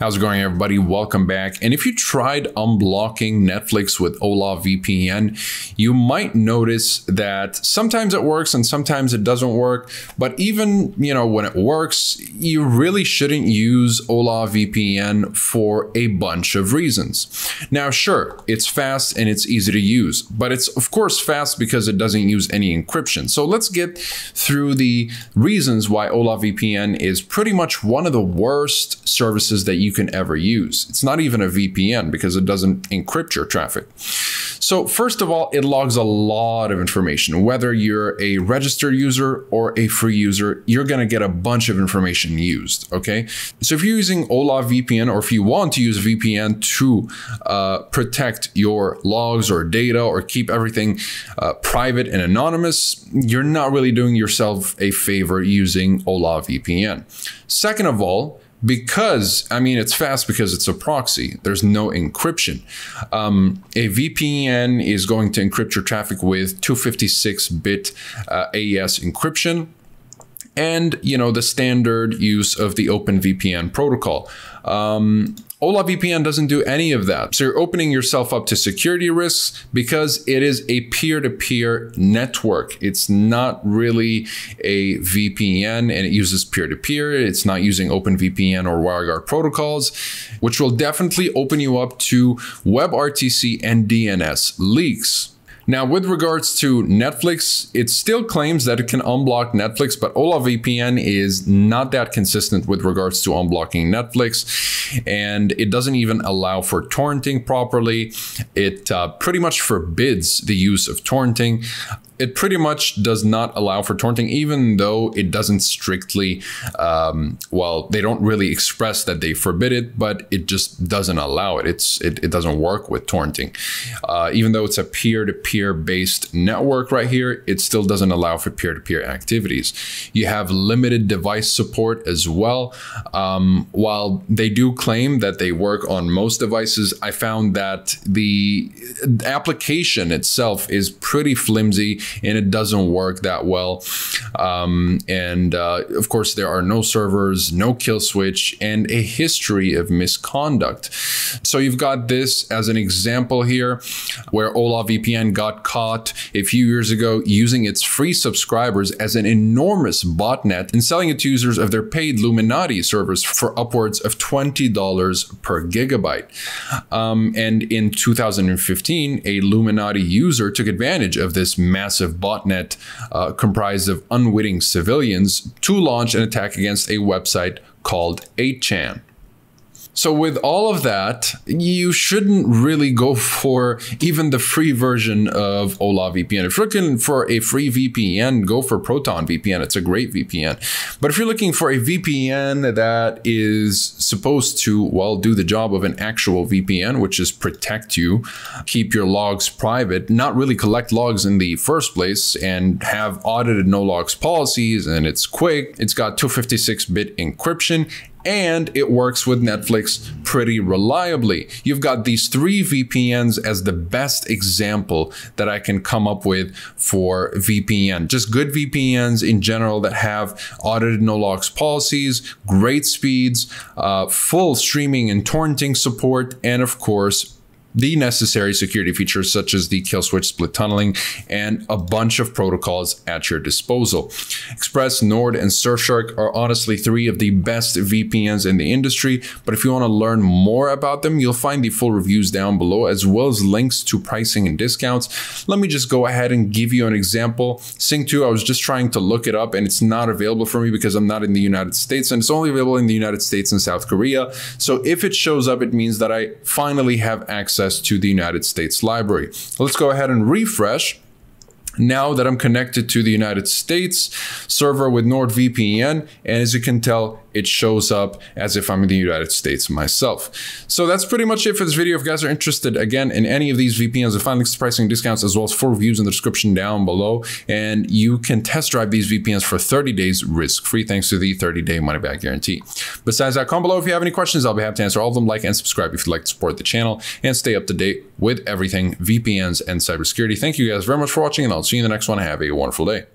How's it going, everybody? Welcome back. And if you tried unblocking Netflix with Hola VPN, you might notice that sometimes it works and sometimes it doesn't work. But even, you know, when it works, you really shouldn't use Hola VPN for a bunch of reasons. Now, sure, it's fast and it's easy to use, but it's of course fast because it doesn't use any encryption. So let's get through the reasons why Hola VPN is pretty much one of the worst services that you can ever use. It's not even a VPN because it doesn't encrypt your traffic. So first of all, it logs a lot of information. Whether you're a registered user or a free user, you're going to get a bunch of information used, okay? So if you're using Hola VPN or if you want to use VPN to uh, protect your logs or data or keep everything uh, private and anonymous, you're not really doing yourself a favor using Hola VPN. Second of all, because I mean it's fast because it's a proxy. There's no encryption. Um, a VPN is going to encrypt your traffic with 256-bit uh, AES encryption and you know the standard use of the OpenVPN protocol. Um, Hola VPN doesn't do any of that. So you're opening yourself up to security risks because it is a peer-to-peer network. It's not really a VPN and it uses peer-to-peer. It's not using OpenVPN or WireGuard protocols, which will definitely open you up to WebRTC and DNS leaks. Now, with regards to Netflix, it still claims that it can unblock Netflix, but Hola VPN is not that consistent with regards to unblocking Netflix, and it doesn't even allow for torrenting properly. It uh, pretty much forbids the use of torrenting it pretty much does not allow for torrenting, even though it doesn't strictly, um, well, they don't really express that they forbid it, but it just doesn't allow it. It's it, it doesn't work with torrenting. Uh, even though it's a peer-to-peer based network right here, it still doesn't allow for peer-to-peer activities. You have limited device support as well. Um, while they do claim that they work on most devices, I found that the application itself is pretty flimsy and it doesn't work that well. Um, and uh, of course, there are no servers, no kill switch, and a history of misconduct. So you've got this as an example here where Hola VPN got caught a few years ago using its free subscribers as an enormous botnet and selling it to users of their paid Luminati servers for upwards of $20 per gigabyte. Um, and in 2015, a Luminati user took advantage of this massive massive botnet uh, comprised of unwitting civilians to launch an attack against a website called 8chan. So with all of that, you shouldn't really go for even the free version of Hola VPN. If you're looking for a free VPN, go for Proton VPN. It's a great VPN. But if you're looking for a VPN that is supposed to, well, do the job of an actual VPN, which is protect you, keep your logs private, not really collect logs in the first place, and have audited no logs policies, and it's quick, it's got 256-bit encryption, and it works with Netflix pretty reliably. You've got these three VPNs as the best example that I can come up with for VPN. Just good VPNs in general that have audited no logs policies, great speeds, uh, full streaming and torrenting support, and of course, the necessary security features such as the kill switch split tunneling and a bunch of protocols at your disposal. Express, Nord, and Surfshark are honestly three of the best VPNs in the industry, but if you want to learn more about them, you'll find the full reviews down below as well as links to pricing and discounts. Let me just go ahead and give you an example. Sing 2, I was just trying to look it up and it's not available for me because I'm not in the United States and it's only available in the United States and South Korea. So if it shows up, it means that I finally have access access to the United States Library. Let's go ahead and refresh. Now that I'm connected to the United States server with NordVPN, and as you can tell, it shows up as if I'm in the United States myself. So that's pretty much it for this video. If you guys are interested, again, in any of these VPNs, the find links, to pricing, discounts, as well as full reviews in the description down below. And you can test drive these VPNs for 30 days risk-free thanks to the 30-day money-back guarantee. Besides that, comment below if you have any questions. I'll be happy to answer all of them. Like and subscribe if you'd like to support the channel and stay up to date with everything VPNs and cybersecurity. Thank you guys very much for watching, and I'll see you in the next one. Have a wonderful day.